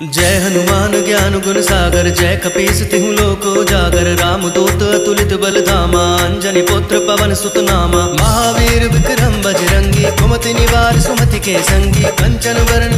जय हनुमान ज्ञान गुण सागर, जय कपीस तिहु लोको जागर, राम दूत अतुलित बल धामा अंजनी पुत्र पवन सुत नामा महावीर विक्रम बजरंगी, कुमति निवार सुमति के संगी, कंचन वरण